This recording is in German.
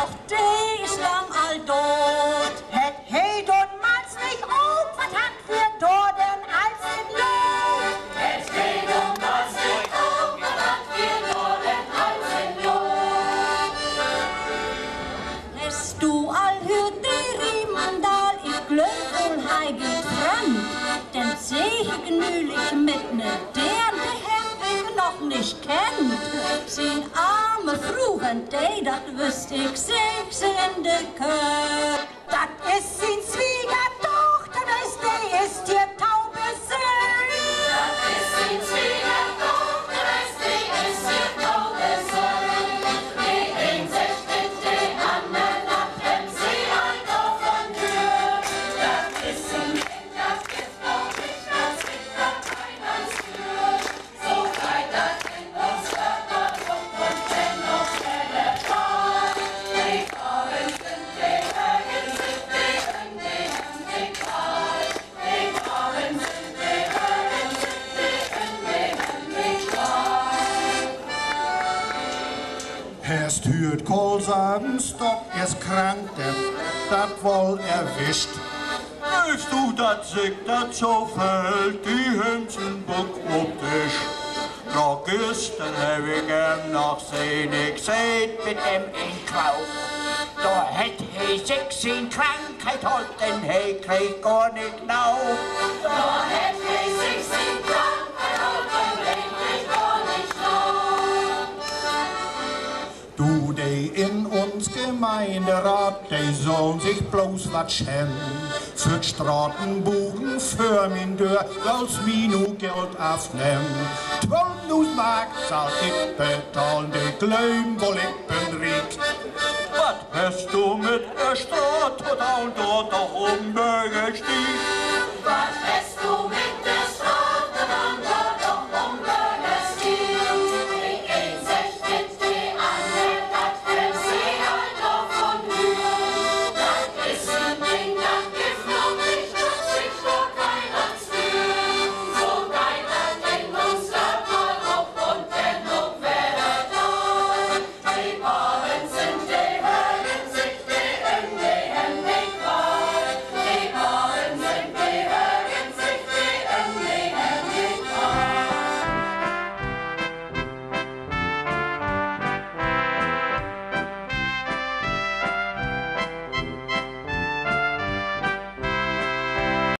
doch der ist lang all dort. Het he dort mals nicht auf, was hat für Torden als in Lohn. Hast du all hört der Riemandal, ich glaub wohl hei fremd. Denn seh ich genüglich mit ne der, hab ich noch nicht kennt. Sin arme Frau, wenn die dat wüsst, ich seh sie in de Köp. Hast hört Kohl sagen, stopp, es krank, denn dat wohl erwischt. Willst du dat sich dat so fällt, die Hünsenbuck ob dich? Da gestern hab ich ihm noch sehen, ich seht mit in Krauf. Da hätt he sich sin Krankheit holt, denn he krieg gar nicht lau. Du, uns Gemeinderat, de sollen sich bloß wat schämen. Für Stratenbuchen, für min Dörr, als mi nu Geld aufnehmen. Twölf nus Mark zahlt ich bezahlen, de Gleum, wo ich bin. Wat hast du mit der Straat getan, dort doch umbürgerstieg?